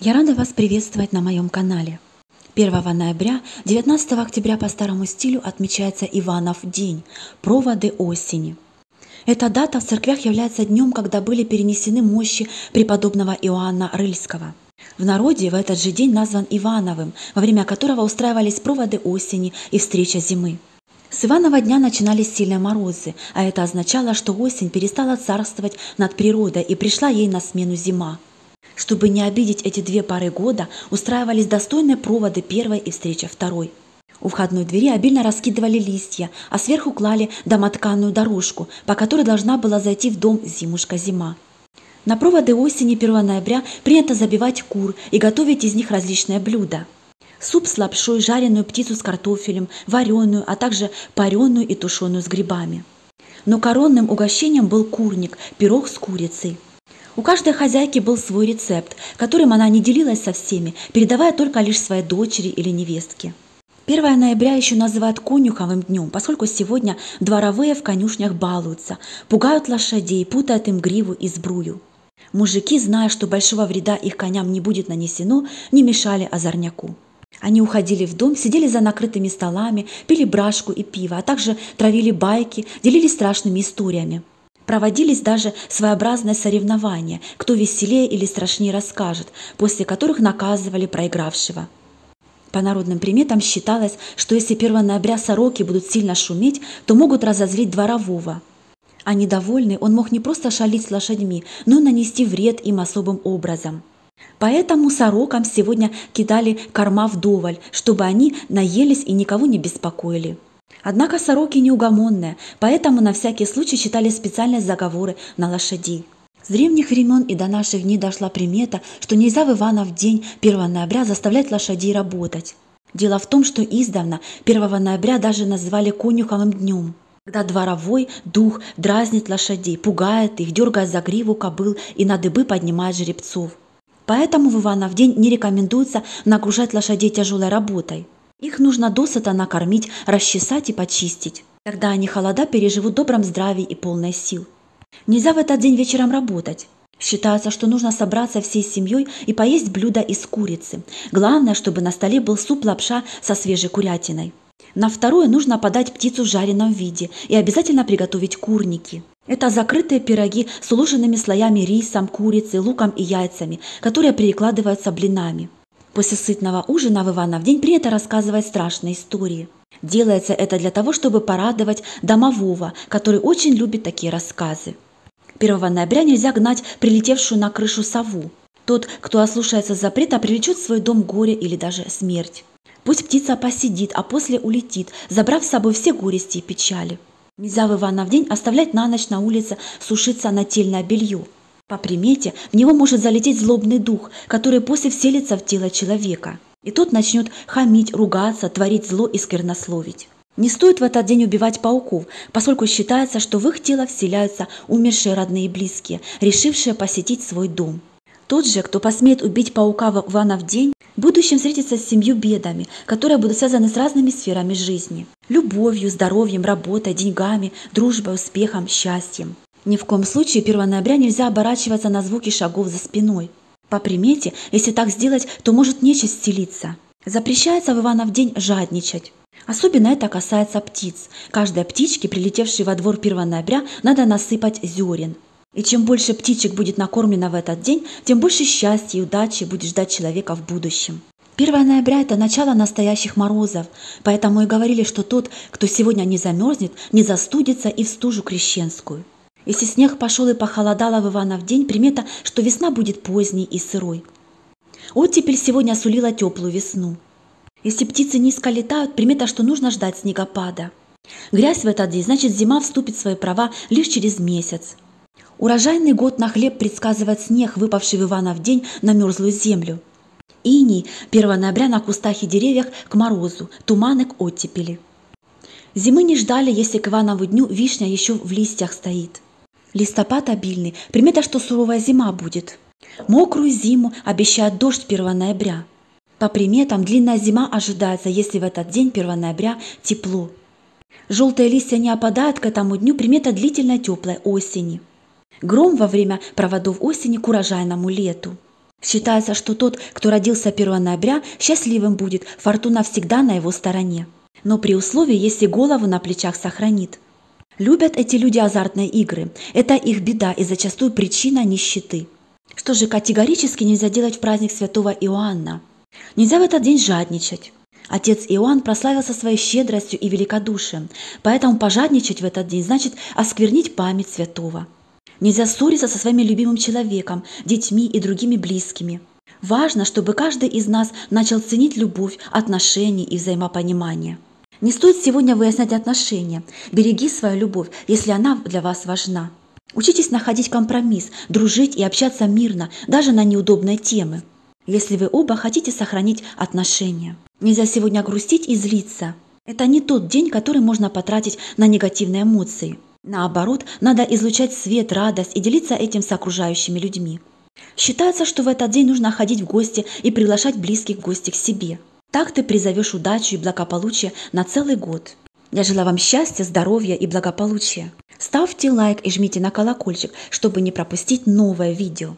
Я рада вас приветствовать на моем канале. 1 ноября, 19 октября по старому стилю отмечается Иванов день – проводы осени. Эта дата в церквях является днем, когда были перенесены мощи преподобного Иоанна Рыльского. В народе в этот же день назван Ивановым, во время которого устраивались проводы осени и встреча зимы. С Иванова дня начинались сильные морозы, а это означало, что осень перестала царствовать над природой и пришла ей на смену зима. Чтобы не обидеть эти две пары года, устраивались достойные проводы первой и встреча второй. У входной двери обильно раскидывали листья, а сверху клали домотканную дорожку, по которой должна была зайти в дом зимушка-зима. На проводы осени 1 ноября принято забивать кур и готовить из них различные блюда. Суп с лапшой, жареную птицу с картофелем, вареную, а также пареную и тушеную с грибами. Но коронным угощением был курник, пирог с курицей. У каждой хозяйки был свой рецепт, которым она не делилась со всеми, передавая только лишь своей дочери или невестке. 1 ноября еще называют конюховым днем, поскольку сегодня дворовые в конюшнях балуются, пугают лошадей, путают им гриву и сбрую. Мужики, зная, что большого вреда их коням не будет нанесено, не мешали озорняку. Они уходили в дом, сидели за накрытыми столами, пили брашку и пиво, а также травили байки, делились страшными историями. Проводились даже своеобразные соревнования, кто веселее или страшнее расскажет, после которых наказывали проигравшего. По народным приметам считалось, что если 1 ноября сороки будут сильно шуметь, то могут разозлить дворового. А недовольный он мог не просто шалить с лошадьми, но и нанести вред им особым образом. Поэтому сорокам сегодня кидали корма вдоволь, чтобы они наелись и никого не беспокоили. Однако сороки неугомонные, поэтому на всякий случай читали специальные заговоры на лошадей. С древних времен и до наших дней дошла примета, что нельзя в Иванов день 1 ноября заставлять лошадей работать. Дело в том, что издавна 1 ноября даже называли конюховым днем, когда дворовой дух дразнит лошадей, пугает их, дергает за гриву кобыл и на дыбы поднимает жеребцов. Поэтому в Иванов день не рекомендуется нагружать лошадей тяжелой работой. Их нужно досыта накормить, расчесать и почистить. Тогда они холода переживут в добром здравии и полной сил. Нельзя в этот день вечером работать. Считается, что нужно собраться всей семьей и поесть блюдо из курицы. Главное, чтобы на столе был суп-лапша со свежей курятиной. На второе нужно подать птицу в жареном виде и обязательно приготовить курники. Это закрытые пироги с уложенными слоями рисом, курицей, луком и яйцами, которые перекладываются блинами. После сытного ужина в Иванов день принято рассказывать страшные истории. Делается это для того, чтобы порадовать домового, который очень любит такие рассказы. 1 ноября нельзя гнать прилетевшую на крышу сову. Тот, кто ослушается запрета, привлечет в свой дом горе или даже смерть. Пусть птица посидит, а после улетит, забрав с собой все горести и печали. Нельзя в Иванов день оставлять на ночь на улице сушиться нательное белье. По примете, в него может залететь злобный дух, который после вселится в тело человека. И тот начнет хамить, ругаться, творить зло и сквернословить. Не стоит в этот день убивать пауков, поскольку считается, что в их тело вселяются умершие родные и близкие, решившие посетить свой дом. Тот же, кто посмеет убить паука в Иванов день, в будущем встретится с семью бедами, которые будут связаны с разными сферами жизни. Любовью, здоровьем, работой, деньгами, дружбой, успехом, счастьем. Ни в коем случае 1 ноября нельзя оборачиваться на звуки шагов за спиной. По примете, если так сделать, то может нечисть стелиться. Запрещается в Иванов день жадничать. Особенно это касается птиц. Каждой птичке, прилетевшей во двор 1 ноября, надо насыпать зерен. И чем больше птичек будет накормлено в этот день, тем больше счастья и удачи будет ждать человека в будущем. 1 ноября – это начало настоящих морозов, поэтому и говорили, что тот, кто сегодня не замерзнет, не застудится и в стужу крещенскую. Если снег пошел и похолодало в Иванов день, примета, что весна будет поздней и сырой. Оттепель сегодня сулила теплую весну. Если птицы низко летают, примета, что нужно ждать снегопада. Грязь в этот день, значит зима вступит в свои права лишь через месяц. Урожайный год на хлеб предсказывает снег, выпавший в Иванов день на мерзлую землю. Иней 1 ноября на кустах и деревьях к морозу, туманы к оттепели. Зимы не ждали, если к Иванову дню вишня еще в листьях стоит. Листопад обильный, примета, что суровая зима будет. Мокрую зиму обещает дождь 1 ноября. По приметам, длинная зима ожидается, если в этот день 1 ноября тепло. Желтые листья не опадают к этому дню, примета длительной теплой осени. Гром во время проводов осени к урожайному лету. Считается, что тот, кто родился 1 ноября, счастливым будет, фортуна всегда на его стороне. Но при условии, если голову на плечах сохранит. Любят эти люди азартные игры. Это их беда и зачастую причина нищеты. Что же категорически нельзя делать в праздник святого Иоанна? Нельзя в этот день жадничать. Отец Иоанн прославился своей щедростью и великодушием, поэтому пожадничать в этот день значит осквернить память святого. Нельзя ссориться со своим любимым человеком, детьми и другими близкими. Важно, чтобы каждый из нас начал ценить любовь, отношения и взаимопонимание. Не стоит сегодня выяснять отношения. Береги свою любовь, если она для вас важна. Учитесь находить компромисс, дружить и общаться мирно, даже на неудобные темы, если вы оба хотите сохранить отношения. Нельзя сегодня грустить и злиться. Это не тот день, который можно потратить на негативные эмоции. Наоборот, надо излучать свет, радость и делиться этим с окружающими людьми. Считается, что в этот день нужно ходить в гости и приглашать близких в гости к себе. Так ты призовешь удачу и благополучие на целый год. Я желаю вам счастья, здоровья и благополучия. Ставьте лайк и жмите на колокольчик, чтобы не пропустить новое видео.